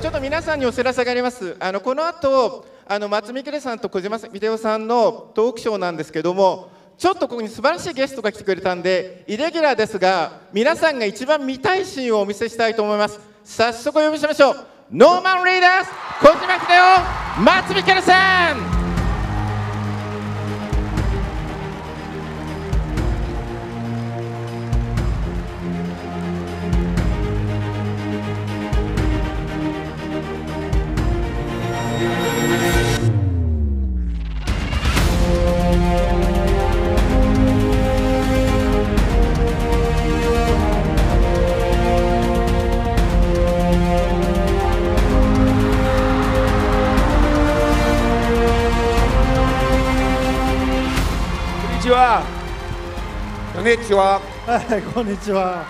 ちょっと皆さんにお知らせがあります。あのこの後あの松見さんと小島秀夫さんのトークショーなんですけども、ちょっとここに素晴らしいゲストが来てくれたんで、イレギュラーですが、皆さんが一番見たいシーンをお見せしたいと思います。早速お呼びしましょう。ノーマンリーダーズ小島秀夫、松見さん。こんにちは。はい、こんにちは。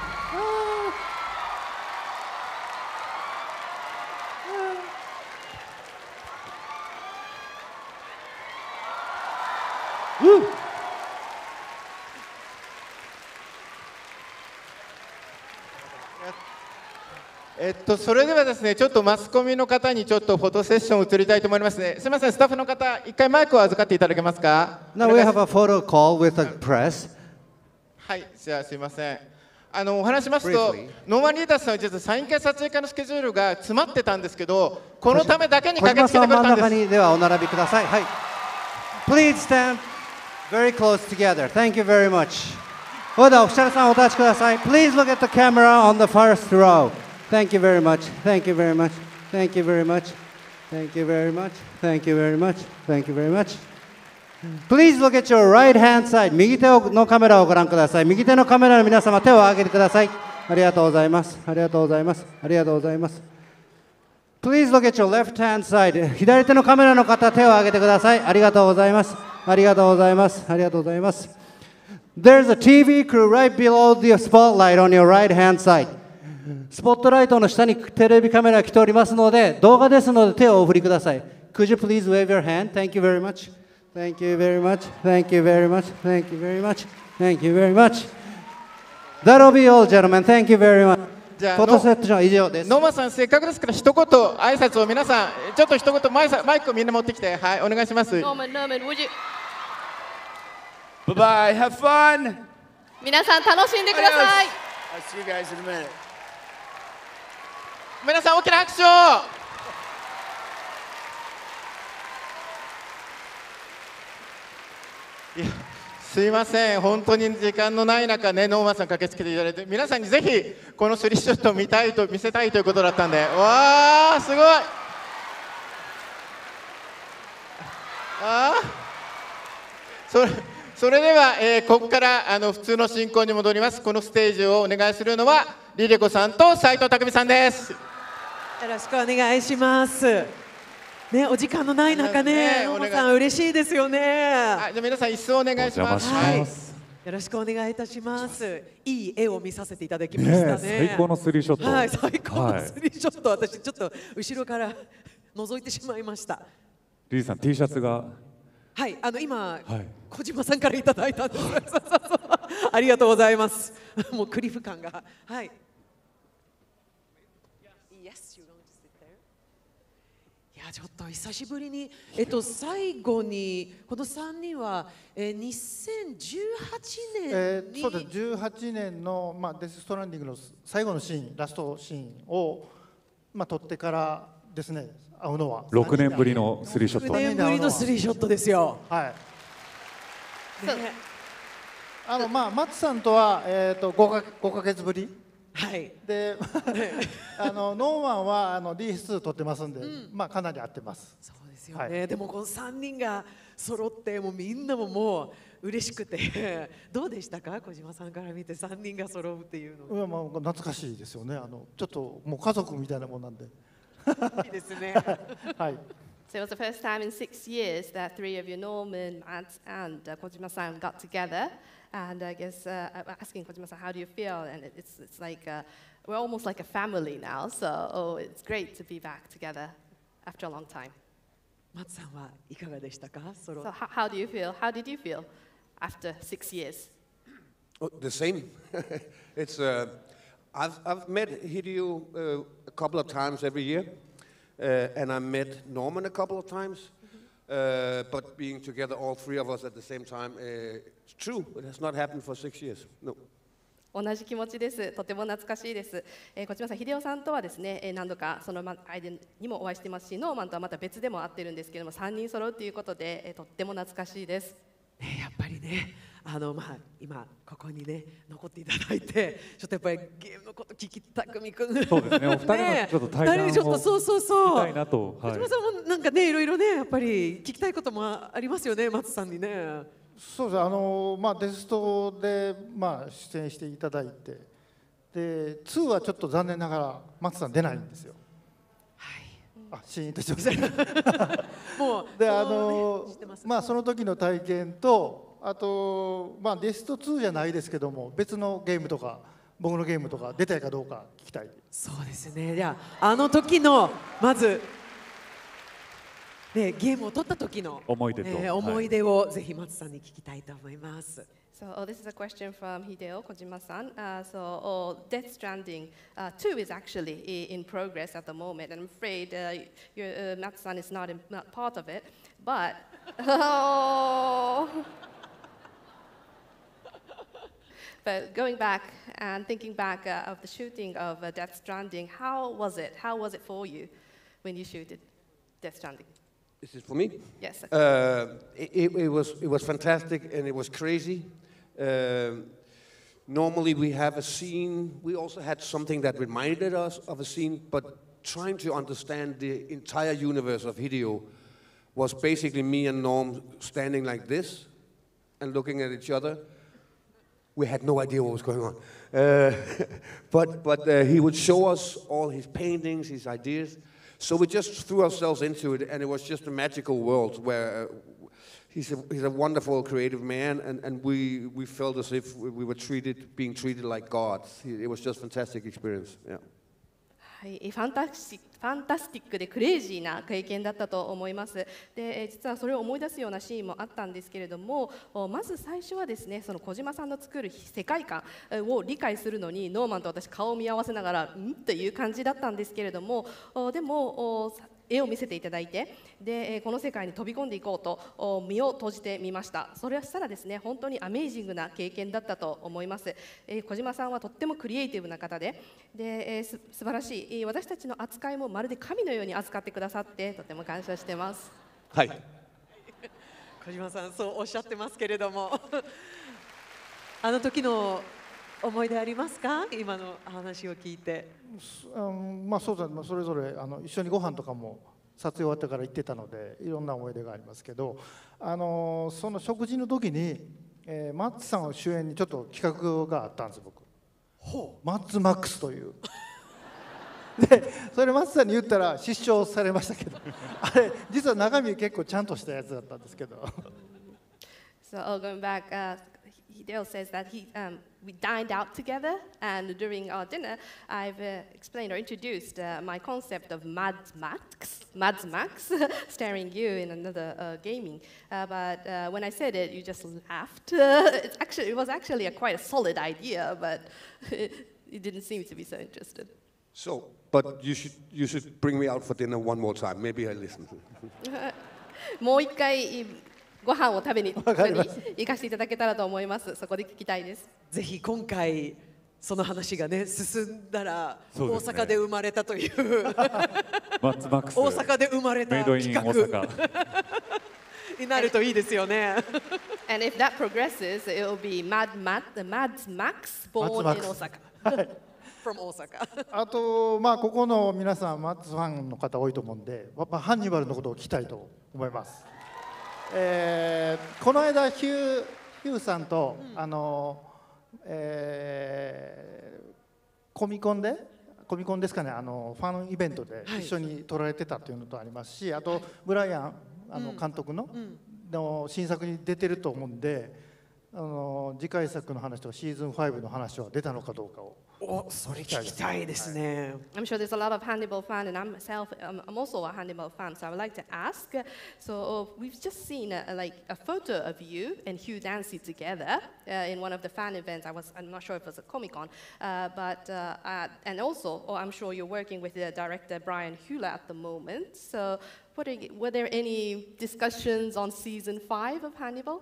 えっと、それではですね、ちょっとマスコミの方にちょっとフォトセッション移りたいと思いますね。すみません、スタッフの方、一回マイクを預かっていただけますか？Now お we have a photo call with the press. はい、じゃあすみません。あのお話しますとノーマンリーダースさんは実はサイン会撮影会のスケジュールが詰まってたんですけど、このためだけに小駆けつけてくれたんです。中にではお並びください。はい。Please stand very close together. Thank you very much. それではオフィシャルさんお立ちください。Please look at the camera on the first row. Thank you very much. Thank you very much. Thank you very much. Thank you very much. Thank you very much. Thank you very much. Please look at your right hand side. 右手のカメラをご覧ください。右手のカメラの皆様、手を挙げてください。ありがとうございます。ありがとうございます。ありがとうございます。Please look at your left hand side. 左手のカメラの方、手を挙げてください。ありがとうございます。ありがとうございます。ありがとうございます。There's a TV crew right below the spotlight on your right hand side. スポットライトの下にテレビカメラが来ておりますので、動画ですので手をお振りください。Could you please wave your hand? Thank you very much. Thank you very much. Thank you very much. Thank you very much. Thank you very much. That'll be all, gentlemen. Thank you very much. じゃあフォトセットは以上です。ノーマンさん、せっかくですから、一言挨拶を皆さん、ちょっと一言マイさマイクをみんな持ってきて、はい、お願いします。Norman, Norman, would you... Bye bye. Have fun. 皆さん楽しんでください I'll see you guys in a minute. 皆さん、大きな拍手を。いやすいません、本当に時間のない中ね、ノーマンさん駆けつけていただいて、皆さんにぜひこのスリーショットを見たいと見せたいということだったんで、わー、すごい。あそれそれでは、えーここからあの普通の進行に戻ります。このステージをお願いするのは、リレコさんと斉藤匠さんです。よろしくお願いします。ね、お時間のない中ねね、さん嬉しいですよね。はい、じゃあ皆さん椅子をお願いします。はい。よろしくお願いいたします。いい絵を見させていただきましたね。ねえ最高のスリーショットはい、最高のはいスリーショット、私ちょっと後ろから覗いてしまいました。リリーさん T シャツがはい、あの今、はい小島さんからいただいたんです。ありがとうございます。もうクリフ感が。はい。Yes, you're going to sit there. いやちょっと久しぶりに、えっと、最後にこの3人は、えー、2018年に、えーそうです。18年の、まあ、デス・ストランディングの最後のシーンラストシーンを、まあ、撮ってからですね会うのは。6年ぶりのスリーショッ9ト年ぶりのスリーショットですよ。はい。ね。あのまあ松さんとは、えー、と 5, か5ヶ月ぶりはい。で あのノーマンはあの D2 撮ってますんで、まあかなり合ってます。そうですよね、はでもこの3人が揃ってもうみんなももう嬉しくて どうでしたか？小島さんから見て3人が揃うっていうの。うんまあ、懐かしいですよね。あのちょっともう家族みたいなもんなんで。いいですね。はい。So it was the first time in six years that three of you, Norman, Matt, and uh, Kojima-san, got together. And I guess uh, I'm asking Kojima-san, how do you feel? And it- it's, it's like uh, we're almost like a family now. So oh, it's great to be back together after a long time. 松さんはいかがでしたか揃 So っ how, how do you feel? How did you feel after six years? Oh, the same. it's uh, I've I've met Hideo uh, a couple of times every year, Uh, and I met Norman a couple of times. Uh, but being together, all three of us at the same time, uh, it's true. It has not happened for six years. No. 同じ気持ちです。とても懐かしいです。えー、小島さん、秀夫さんとはですね、えー何度かそのま間にもお会いしてますし、ノーマンとはまた別でも会ってるんですけども、3人揃うということで、えーとっても懐かしいです。ねやっぱりねあのまあ今ここにね残っていただいてちょっとやっぱりゲームのこと聞きたくみくんそうですねお二人のちょっと対談を二人でちょっとそうそう聞そうきたいなと、はい小島さんもなんかねいろいろねやっぱり聞きたいこともありますよね松さんにねそうです。あのまあデストでまあ出演していただいて。で2はちょっと残念ながら松さん出ないんですよ。はい。あシーンとしてますもうであの知ってまあその時の体験とあとまあデスト2じゃないですけども別のゲームとか僕のゲームとか出たいかどうか聞きたい。そうですね。じゃああの時のまず ねゲームを取った時の思い出とはいえー思い出をぜひ松さんに聞きたいと思います。 So oh, this is a question from Hideo Kojima-san. Uh, so oh, Death Stranding uh, 2 is actually i- in progress at the moment. And I'm afraid uh, your, uh, Matt-san is not, in, not part of it. But, oh. but going back and thinking back uh, of the shooting of uh, Death Stranding, how was it? How was it for you when you shooted Death Stranding? This is for me? Yes. Uh, it, it, was, it was fantastic and it was crazy. Um, normally we have a scene, we also had something that reminded us of a scene, but trying to understand the entire universe of Hideo was basically me and Norm standing like this and looking at each other. We had no idea what was going on. Uh, but but uh, he would show us all his paintings, his ideas. So we just threw ourselves into it, and it was just a magical world where uh, he's, a, he's a wonderful creative man, and, and we, we felt as if we we were treated, being treated like gods. It was just a fantastic experience. Yeah. はい、ファンタスティックファンタスティックでクレイジーな経験だったと思います。で、実はそれを思い出すようなシーンもあったんですけれども、まず最初はですね、その小島さんの作る世界観を理解するのにノーマンと私顔を見合わせながらん？という感じだったんですけれども、でも絵を見せていただいてで、えーこの世界に飛び込んでいこうとお身を閉じてみました。それはしたらですね本当にアメージングな経験だったと思います、えー小島さんはとってもクリエイティブな方でで、え素晴らしいえー私たちの扱いもまるで神のように扱ってくださってとても感謝してます。Hi. 小島さんそうおっしゃってますけれども。あの時の思い出ありますか？今の話を聞いて。うんまあそうだね。まあそれぞれあの一緒にご飯とかも撮影終わってから行ってたのでいろんな思い出がありますけどあのその食事の時に、えーマッツさんを主演にちょっと企画があったんです僕。マッツマックスという。でそれマッツさんに言ったら失笑されましたけど あれ実は中身結構ちゃんとしたやつだったんですけど。So uh, going back, uh, Hideo says that he, um, we dined out together, and during our dinner, I've uh, explained or introduced uh, my concept of Mad Max, Mad Max, starring you in another uh, gaming. Uh, but uh, when I said it, you just laughed. it's actually, it was actually a quite a solid idea, but you didn't seem to be so interested. So, but you should, you should bring me out for dinner one more time. Maybe I listen. もう一回 ご飯を食べに行かせていただけたらと思います。そこで聞きたいです。ぜひ今回その話がね進んだら、大阪で生まれたというマッツマックス大阪で生まれたメイドイン企大画阪 になるといいですよね。And if that progresses, it will be Mad the Mad Max born Mad in Max. Osaka. from 大阪。あとまあここの皆さんマッツファンの方多いと思うんで、まあ、ハンニバルのことを聞きたいと思います、えーこの間ヒューヒューさんと、あのえーコミコンでコミコンですかねあのファンイベントではい。一緒に撮られてたというのとありますし、あとブライアンあの監督の,、の新作に出てると思うんであの次回作の話とかシーズン5の話は出たのかどうかを お おそれ聞きたいですね。 I'm sure there's a lot of Hannibal fan, and I'm myself, um, I'm also a Hannibal fan. So I would like to ask. uh, So uh, we've just seen a, a, like a photo of you and Hugh Dancy together uh, in one of the fan events. I was, I'm not sure if it was a Comic Con, uh, but uh, uh, and also, oh, I'm sure you're working with the director Brian Hula at the moment. So what are, you- were there any discussions on season five of Hannibal?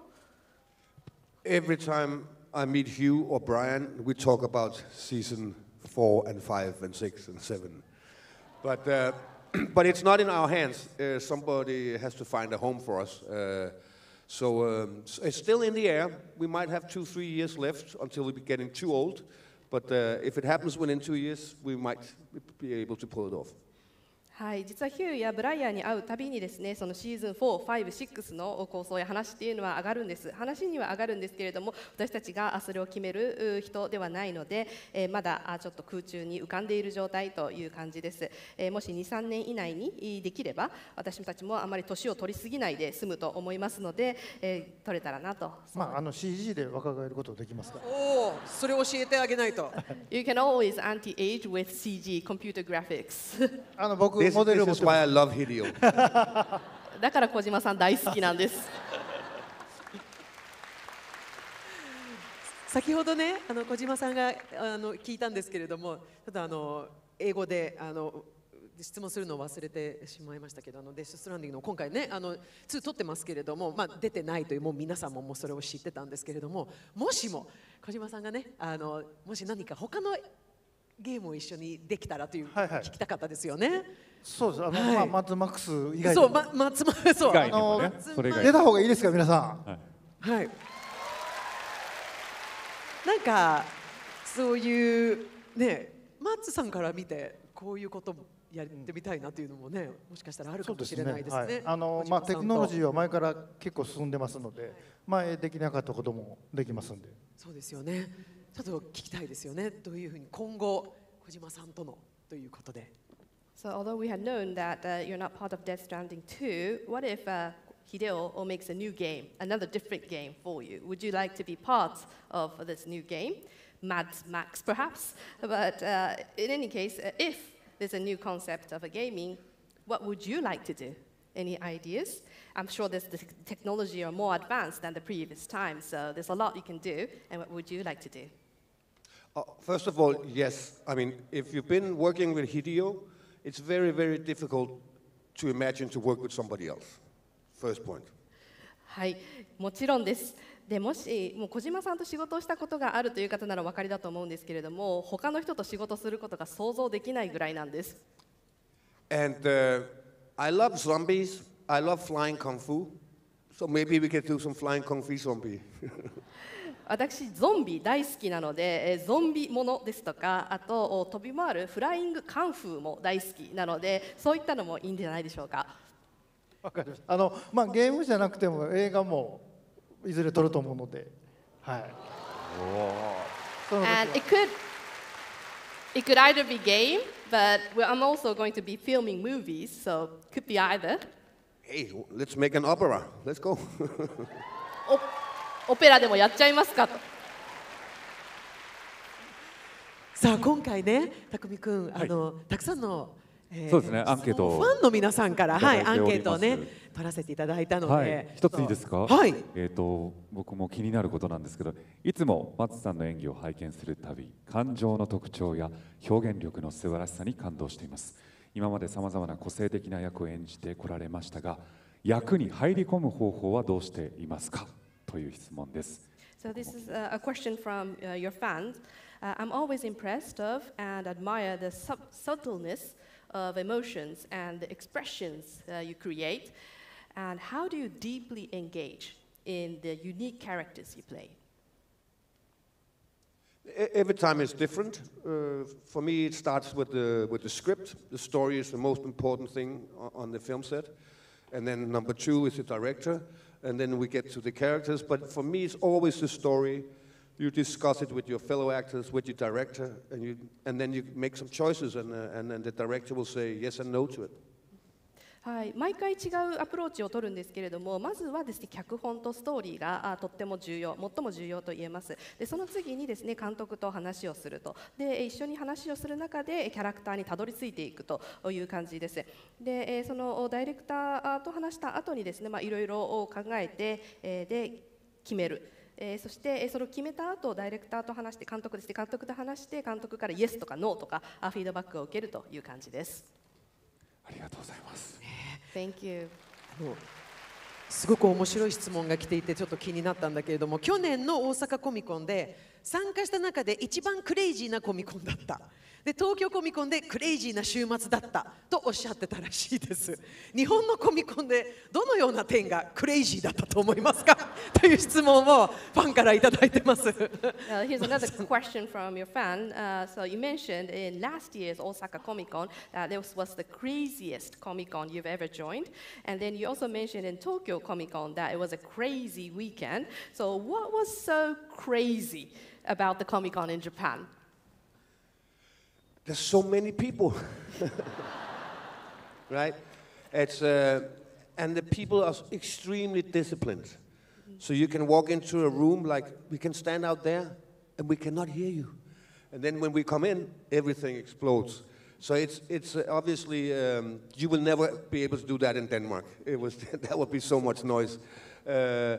Every time I meet Hugh or Brian, we talk about season four and five and six and seven. But, uh, but it's not in our hands. Uh, somebody has to find a home for us. Uh, so um, it's still in the air. We might have two, three years left until we be getting too old. But uh, if it happens within two years, we might be able to pull it off. はい、実はヒューやブライアンに会うたびにですねそのシーズン4、5、6の構想や話っていうのは上がるんです。話には上がるんですけれども私たちがあそれを決めるう人ではないので、えーまだあちょっと空中に浮かんでいる状態という感じです、えーもし2、3年以内にえーできれば私たちもあまり年を取りすぎないで済むと思いますので、えー取れたらなと。まああの CG で若返ることできますか？らおお、それ教えてあげないと。You can always anti-age with CG computer graphics. あの僕 This, モデルを this 持っ is てま why す I love Hideo. だから小島さん大好きなんです 先ほどね、あの小島さんがあの聞いたんですけれども、ちょっとあの英語であの質問するのを忘れてしまいましたけど、あのデス・ストランディングの今回ね、あの2撮ってますけれども、まあ出てないというもう皆さんももうそれを知ってたんですけれども、もしも小島さんがね、あのもし何か他のゲームを一緒にできたらという、はいはい。聞きたかったですよね。そうです。あの、はい。まあ、マッツマックス以外でそう、ま、松村そう。以外にもね。あのそれ以外出た方がいいですか皆さん。はい。なんかそういうね、マッツさんから見てこういうことやってみたいなというのもね、もしかしたらあるかもしれないですね。はい、あのまあテクノロジーは前から結構進んでますので前できなかったこともできますんで。そうですよね。ちょっと聞きたいですよね。どういうふうに今後小島さんとのということで。 So although we had known that uh, you're not part of Death Stranding 2, what if uh, Hideo or makes a new game, another different game for you? Would you like to be part of this new game? Mad Max, perhaps. But uh, in any case, uh, if there's a new concept of a gaming, what would you like to do? Any ideas? I'm sure this the technology are more advanced than the previous time, so there's a lot you can do. And what would you like to do? Uh, first of all, yes. I mean, if you've been working with Hideo, it's very, very difficult to imagine to work with somebody else. First point. はい、もちろんです。でもしもう小島さんと仕事をしたことがあるという方ならお分かりだと思うんですけれども他の人と仕事することが想像できないぐらいなんです And uh, I love zombies. I love flying kung fu. So maybe we could do some flying kung fu zombie. 私ゾンビ大好きなのでえーゾンビものですとかあとお飛び回るフライングカンフーも大好きなのでそういったのもいいんじゃないでしょうかわかりましたあの、まあ、ゲームじゃなくても映画もいずれ撮ると思うのではいその時は And it could it could either be game but I'm also going to be filming movies so could be either hey, let's make an opera. Let's go. オペラでもやっちゃいますか？とさあ今回ね、たくみくん、あのたくさんの、えそうですねアンケートをファンの皆さんから、はい、アンケートをね取らせていただいたので、はい、一ついいですか？はい。えっ、と僕も気になることなんですけど、いつも松さんの演技を拝見するたび、感情の特徴や表現力の素晴らしさに感動しています。今までさまざまな個性的な役を演じてこられましたが、役に入り込む方法はどうしていますか？という質問です。 So this is a, a question from uh, your fans. Uh, I'm always impressed of and admire the sub- subtleness of emotions and the expressions uh, you create. And how do you deeply engage in the unique characters you play? E- Every time is different. Uh, for me, it starts with the, with the script. The story is the most important thing o- on the film set. And then number two is the director. And then we get to the characters. But for me, it's always the story. You discuss it with your fellow actors, with your director, and, you, and then you make some choices, and, uh, and then the director will say yes and no to it. はい、毎回違うアプローチを取るんですけれどもまずはですね脚本とストーリーがあとっても重要最も重要と言えます。でその次にですね監督と話をすると。で一緒に話をする中でキャラクターにたどり着いていくという感じです。でそのダイレクターと話した後にですねいろいろ考えてで決める。えーそしてえそれを決めた後ダイレクターと話して監督ですね監督と話して監督からイエスとかノーとかフィードバックを受けるという感じです。ありがとうございます。Thank you. あのすごく面白い質問が来ていてちょっと気になったんだけれども去年の大阪コミコンで参加した中で一番クレイジーなコミコンだったで東京コミコンでクレイジーな週末だったとおっしゃってたらしいです日本のコミコンでどのような点がクレイジーだったと思いますかという質問をファンからいただいてます Uh, here's another question from your fan. Uh, so you mentioned in last year's Osaka Comic Con that this was the craziest Comic Con you've ever joined, and then you also mentioned in Tokyo Comic Con that it was a crazy weekend. So what was so crazy about the Comic Con in Japan? There's so many people. right? It's, uh, and the people are extremely disciplined. So you can walk into a room like we can stand out there and we cannot hear you. And then when we come in, everything explodes. So it's, it's uh, obviously, um, you will never be able to do that in Denmark. It was, that would be so much noise. Uh,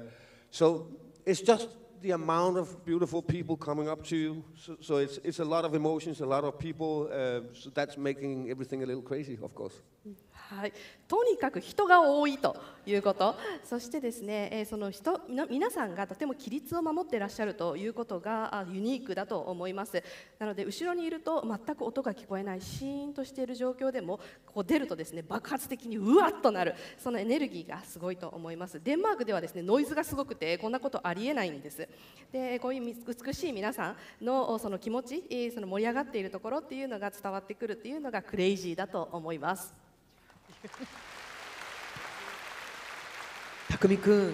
so it's just the amount of beautiful people coming up to you. So, so it's, it's a lot of emotions, a lot of people. Uh, so that's making everything a little crazy, of course. はい、とにかく人が多いということ、そしてですね、えーその人皆さんがとても規律を守ってらっしゃるということがユニークだと思います。なので後ろにいると全く音が聞こえないシーンとしている状況でもここ出るとですね爆発的にうわっとなるそのエネルギーがすごいと思います。デンマークではですねノイズがすごくてこんなことありえないんです。でこういう美しい皆さんのその気持ち、その盛り上がっているところっていうのが伝わってくるっていうのがクレイジーだと思います。匠くん、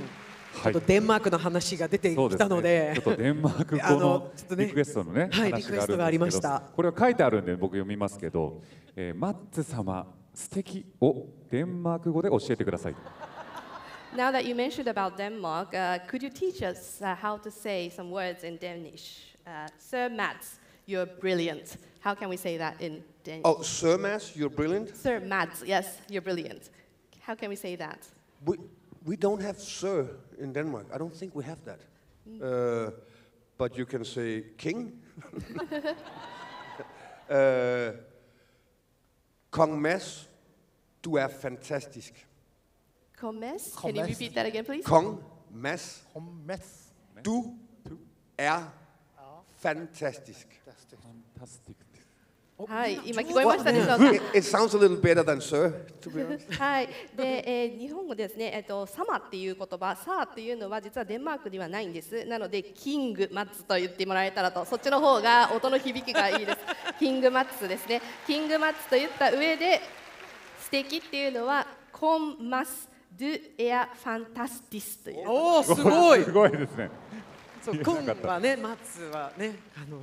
ちょっとデンマークの話が出てきたのでね、ちょっとデンマーク語のちょっとねリクエストのね、はい話リクエストがありましたこれは書いてあるんで僕読みますけど、えーマッツ様素敵をデンマーク語で教えてください。Now that you mentioned about Denmark, uh, could you teach us uh, how to say some words in Danish? Uh, Sir Mads, you're brilliant. How can we say that in Daniel. Oh, Sir Mads, you're brilliant? Sir Mads, yes, you're brilliant. How can we say that? We, we don't have Sir in Denmark. I don't think we have that. Mm. Uh, but you can say King. uh, Kong Mads, du er fantastisk. Kong Mads? Can you repeat that again, please? Kong Mads. Kong Mads. Du er fantastisk. Fantastisk. はい、今聞こえましたでしょうか？It, it sounds a little better than Sir, to be honest. はい、で、えー日本語でですね、えっ、と、サマっていう言葉、サーっていうのは実はデンマークにはないんです。なので、キングマッツと言ってもらえたらと、そっちの方が音の響きがいいです。キングマッツですね。キングマッツと言った上で、素敵っていうのは、 Kong Mads du er fantastisk という。おおすごいすごいですね。そうコンはね松はねあの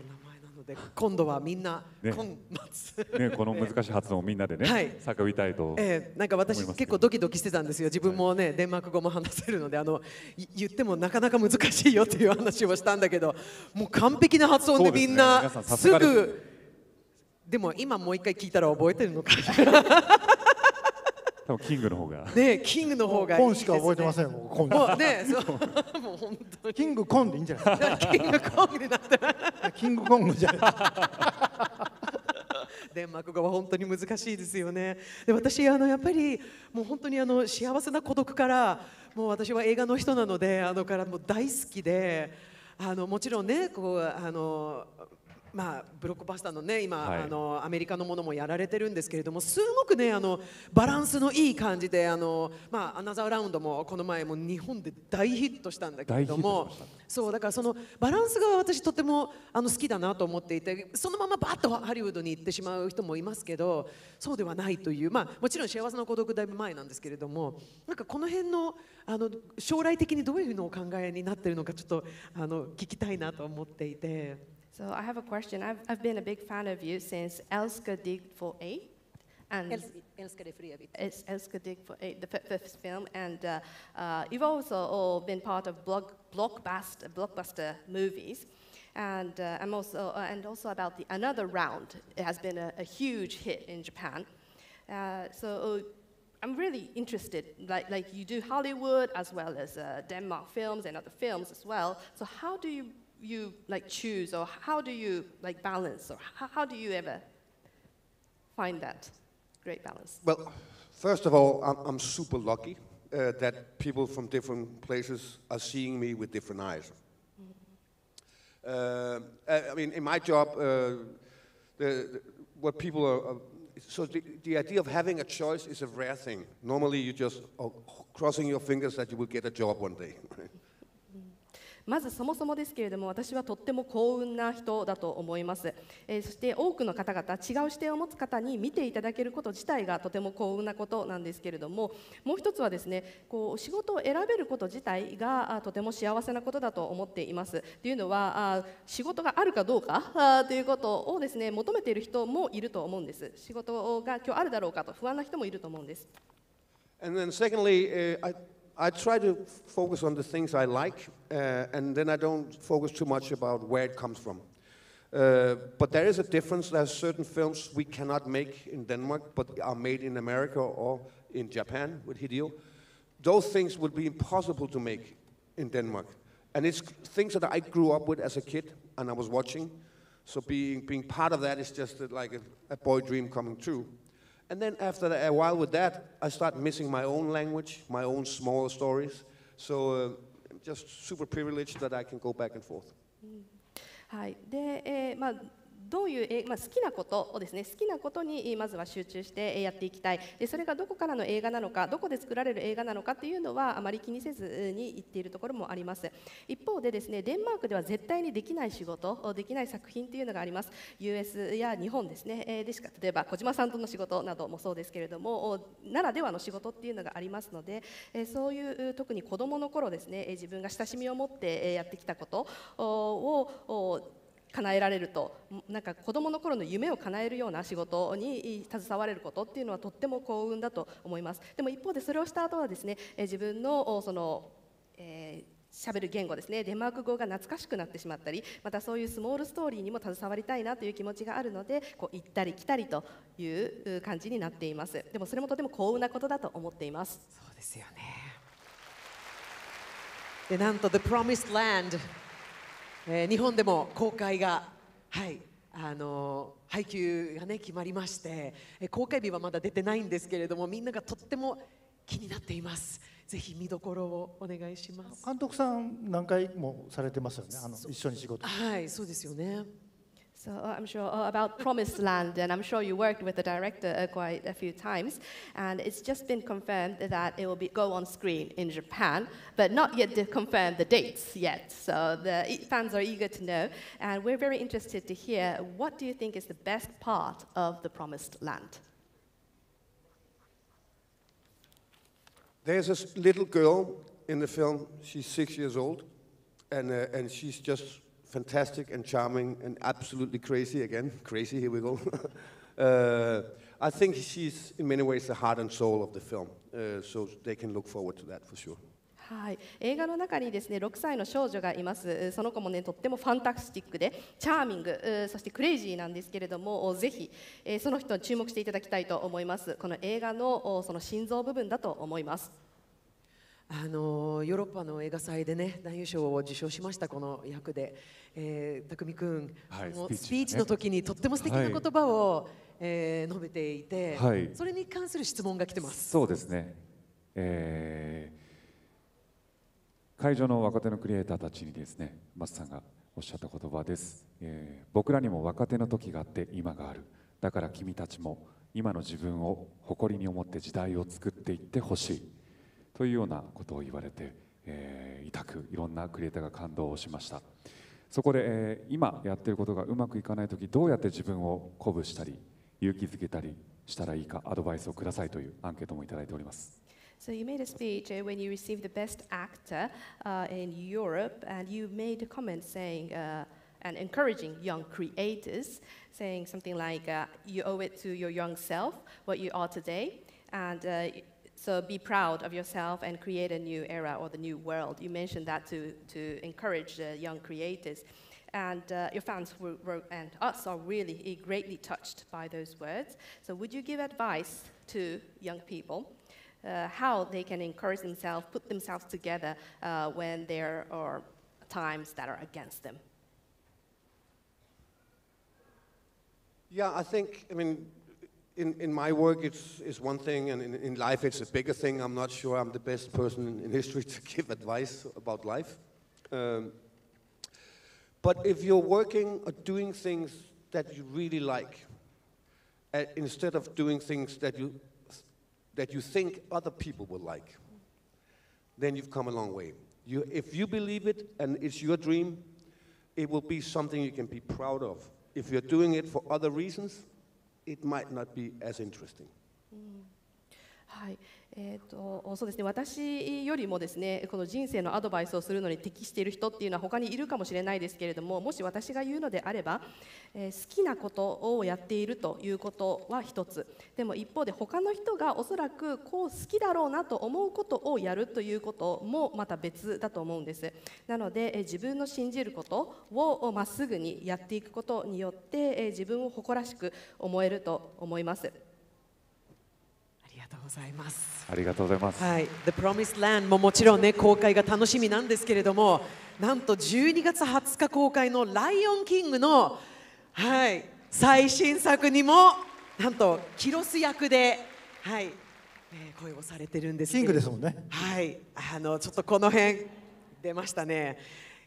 名前なので今度はみんな、ね。コン松ね、この難しい発音をみんなでね、はい。叫びたいと。ええなんか私結構ドキドキしてたんですよ。自分もね、デンマーク語も話せるのであのい言ってもなかなか難しいよっていう話をしたんだけどもう完璧な発音でみんなすぐでも今もう一回聞いたら覚えてるのか多分キングの方が。ねキングの方がいいコンしか覚えてませんもうコンもうねそう。もう本当に。キングコンでいいんじゃないですキングコングになってる。かキングコングじゃない。デンマーク語は本当に難しいですよね。で私あのやっぱりもう本当にあの幸せな孤独からもう私は映画の人なのであのからもう大好きであのもちろんねこうあのまあ、ブロックバスターのね今、はいあのアメリカのものもやられてるんですけれどもすごくねあのバランスのいい感じであの、まあ、アナザーラウンドもこの前も日本で大ヒットしたんだけれどもそうだからそのバランスが私とてもあの好きだなと思っていてそのままバッとハリウッドに行ってしまう人もいますけどそうではないというまあもちろん幸せな孤独だいぶ前なんですけれどもなんかこの辺のあの将来的にどういうのをお考えになっているのかちょっとあの聞きたいなと思っていて。So I have a question. I've, I've been a big fan of you since Elska Dig for A. And älskar dig för evigt. It's Elska Dig for eh, the fifth film, and uh, uh, you've also all been part of blog, blockbuster, blockbuster movies. And, uh, I'm also, uh, and also about the another round. It has been a, a huge hit in Japan. Uh, so uh, I'm really interested, like, like you do Hollywood as well as uh, Denmark films and other films as well. So how do you, you like choose, or how do you like balance, or how, how do you ever find that great balance? Well, first of all, I'm, I'm super lucky uh, that people from different places are seeing me with different eyes. Uh, I I mean, in my job, uh, the, the, what people are, are so the, the idea of having a choice is a rare thing. Normally, you just are crossing your fingers that you will get a job one day. まずそもそもですけれども私はとっても幸運な人だと思います、えーそして多くの方々違う視点を持つ方に見ていただけること自体がとても幸運なことなんですけれどももう一つはですねこう仕事を選べること自体があとても幸せなことだと思っています。というのはあ仕事があるかどうか？あということをですね求めている人もいると思うんです。仕事が今日あるだろうかと不安な人もいると思うんです。And then secondly, uh, I, I try to focus on the things I like, uh, and then I don't focus too much about where it comes from. Uh, but there is a difference. There are certain films we cannot make in Denmark, but are made in America or in Japan with Hideo. Those things would be impossible to make in Denmark. And it's things that I grew up with as a kid, and I was watching. So being, being part of that is just like a, a boy dream coming true. And then after that, a while with that, I start missing my own language, my own small stories. So uh, I'm just super privileged that I can go back and forth. はいでえーまあ どういう、えまあ、好きなことをですね好きなことにまずは集中してやっていきたい。でそれがどこからの映画なのかどこで作られる映画なのかっていうのはあまり気にせずに言っているところもあります。一方でですねデンマークでは絶対にできない仕事できない作品っていうのがあります。US や日本ですね、えでしか例えば小島さんとの仕事などもそうですけれどもならではの仕事っていうのがありますので、えそういう特に子どもの頃ですねえ自分が親しみを持ってやってきたことを叶えられるとなんか子どもの頃の夢を叶えるような仕事に携われることっていうのはとっても幸運だと思います。でも一方でそれをした後はですねえー自分のその、えー喋る言語ですねデンマーク語が懐かしくなってしまったりまたそういうスモールストーリーにも携わりたいなという気持ちがあるのでこう行ったり来たりという感じになっています。でもそれもとても幸運なことだと思っています。そうですよね。でなんと The Promised Land、えー日本でも公開がはいあの配給がね決まりまして、えー公開日はまだ出てないんですけれどもみんながとっても気になっています。ぜひ見どころをお願いします。監督さん何回もされてますよねあの一緒に仕事はい、そうですよね。So uh, I'm sure uh, about Promised Land, and I'm sure you worked with the director uh, quite a few times. And it's just been confirmed that it will be, go on screen in Japan, but not yet to confirm the dates yet. So the e- fans are eager to know, and we're very interested to hear what do you think is the best part of the Promised Land? There's this little girl in the film. She's six years old, and uh, and she's just fantastic and charming and absolutely crazy again. Crazy, here we go. uh, I think she's in many ways the heart and soul of the film, uh, so they can look forward to that for sure. はい、映画の中にですね6歳の少女がいますその子もねとってもファンタスティックでチャーミングそしてクレイジーなんですけれどもぜひえその人に注目していただきたいと思いますこの映画のその心臓部分だと思いますあのヨーロッパの映画祭でね男優賞を受賞しましたこの役で、えー、匠君、はいこのススピーチの時にとっても素敵な言葉を、えー述べていて、はい。それに関する質問が来てます。そうですね、えー会場の若手のクリエイターたちにですね松さんがおっしゃった言葉です、えー僕らにも若手の時があって今がある。だから君たちも今の自分を誇りに思って時代を作っていってほしいというようなことを言われて、えー、痛くいろんなクリエイターが感動をしましたそこで、えー今やっていることがうまくいかない時どうやって自分を鼓舞したり勇気づけたりしたらいいかアドバイスをくださいというアンケートもいただいております So you made a speech uh, when you received the best actor uh, in Europe, and you made a comment saying, uh, and encouraging young creators, saying something like, uh, You owe it to your young self what you are today. And uh, so be proud of yourself and create a new era or the new world. You mentioned that to, to encourage uh, young creators. And uh, your fans were, were, and us are really greatly touched by those words. So, would you give advice to young people uh, how they can encourage themselves, put themselves together uh, when there are times that are against them? Yeah, I think, I mean, in, in my work, it's, it's one thing, and in, in life, it's a bigger thing. I'm not sure I'm the best person in, history to give advice about life. Um, but if you're working or doing things that you really like, uh, instead of doing things that you, that you think other people will like, then you've come a long way. You, if you believe it and it's your dream, it will be something you can be proud of. If you're doing it for other reasons, it might not be as interesting. Mm. はい。えーと、そうですね。私よりもですねこの人生のアドバイスをするのに適している人っていうのは他にいるかもしれないですけれどももし私が言うのであれば、えー、好きなことをやっているということは一つ。でも一方で他の人がおそらくこう好きだろうなと思うことをやるということもまた別だと思うんです。なので、えー、自分の信じることをまっすぐにやっていくことによって、えー、自分を誇らしく思えると思います。とうございます。ありがとうございます。はい、The Promised Land ももちろんね公開が楽しみなんですけれども、なんと12月20日公開のライオンキングのはい最新作にもなんとキロス役ではい、えー、声をされてるんですキングですもんね。はい、あのちょっとこの辺出ましたね。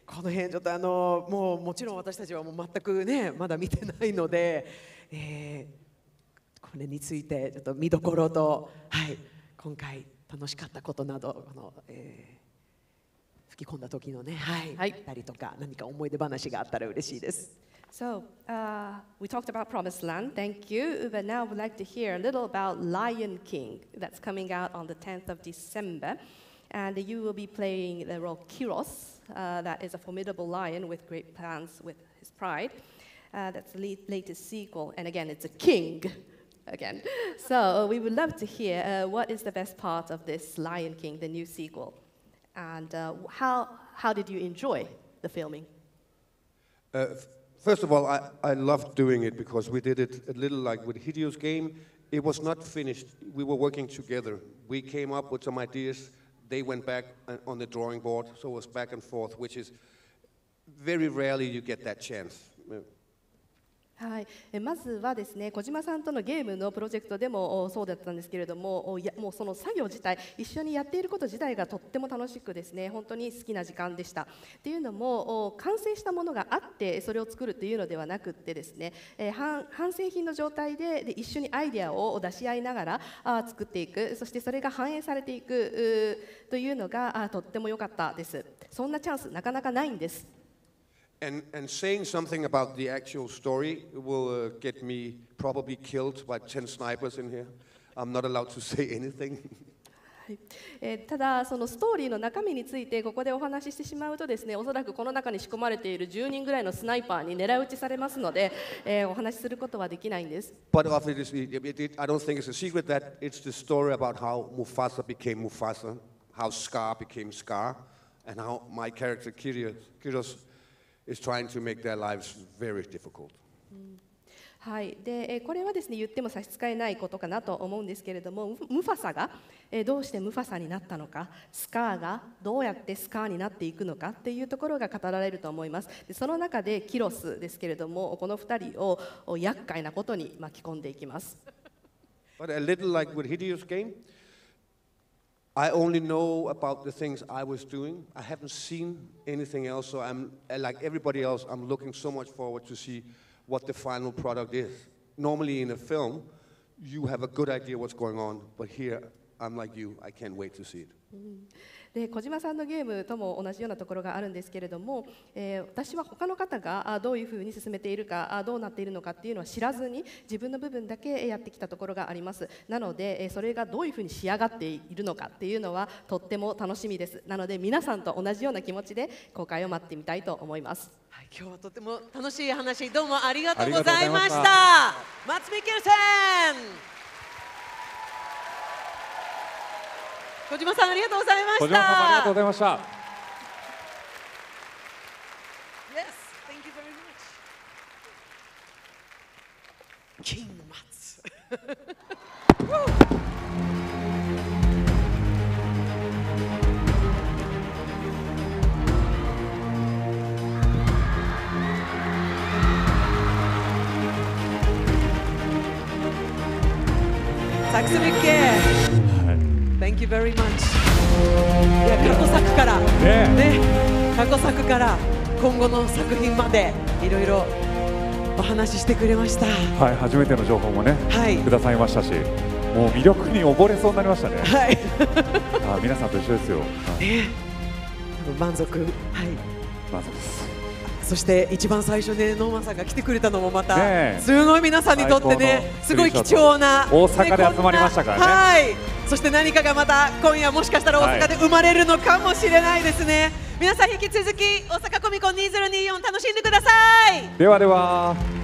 この辺ちょっとあのもうもちろん私たちはもう全くねまだ見てないので、えー、これについてちょっと見どころと、はい、今回楽しかったことなどこの、えー、吹き込んだ時のね、はい、はい、たりとか何か思い出話があったら嬉しいです。So, uh, we talked about Promised Land, thank you. But now we'd like to hear a little about Lion King that's coming out on the 10th of December. And you will be playing the role Kiros, uh, that is a formidable lion with great plans with his pride. Uh, that's the latest sequel. And again, it's a king. Again. So we would love to hear uh, what is the best part of this Lion King, the new sequel, and uh, how, how did you enjoy the filming? Uh, first of all, I, I loved doing it because we did it a little like with Hideo's game. It was not finished. We were working together. We came up with some ideas. They went back uh, on the drawing board, so it was back and forth, which is very rarely you get that chance. はい、えまずはですね小島さんとのゲームのプロジェクトでもそうだったんですけれどもやもうその作業自体一緒にやっていること自体がとっても楽しくですね本当に好きな時間でした。っていうのも完成したものがあってそれを作るっていうのではなくってですね、え、半製品の状態でで一緒にアイデアを出し合いながらあ作っていく。そしてそれが反映されていくというのがあとっても良かったです。そんなチャンスなかなかないんです。And, and saying something about the actual story will uh, get me probably killed by 10 snipers in here. I'm not allowed to say anything. はいえー、ただ、そのストーリーの中身についてここでお話ししてしまうとですねおそらくこの中に仕込まれている10人ぐらいのスナイパーに狙い撃ちされますので、えー、お話しすることはできないんです。But obviously, it, it, I don't think it's a secret that it's the story about how Mufasa became Mufasa, how Scar became Scar, and how my character Kyrios, Kyrios is trying to make their lives very difficult. はい、でこれはですね言っても差し支えないことかなと思うんですけれどもムファサがどうしてムファサになったのかスカーがどうやってスカーになっていくのかっていうところが語られると思いますでその中でキロスですけれどもこの2人を厄介なことに巻き込んでいきます。But a little like with Hideo's game, I only know about the things I was doing. I haven't seen anything else, so I'm like everybody else. I'm looking so much forward to see what the final product is. Normally, in a film, you have a good idea what's going on, but here, I'm like you. I can't wait to see it. Mm. で小島さんのゲームとも同じようなところがあるんですけれども、えー私は他の方があどういうふうに進めているかあどうなっているのかっていうのは知らずに自分の部分だけやってきたところがあります。なので、えーそれがどういうふうに仕上がっているのかっていうのはとっても楽しみです。なので皆さんと同じような気持ちで公開を待ってみたいと思います。はい、今日はとても楽しい話どうもありがとうございましまた。松見ケルセン小島さんありがとうございました。ありがとうございました。Yes, thank you very much. キ松サクスミッ Thank you very much. いや過去作からねね過去作から今後の作品までいろいろお話ししてくれました。はい、初めての情報もね、はいくださいましたし、もう魅力に溺れそうになりましたね。はい。あ皆さんと一緒ですよ。はい満足。はい。満足です。そして一番最初ねノーマンさんが来てくれたのもまた、すごい皆さんにとってねすごい貴重な大阪で集まりましたからねはいそして何かがまた今夜もしかしたら大阪で生まれるのかもしれないですね、皆さん引き続き大阪コミコン2024楽しんでください。ではでは。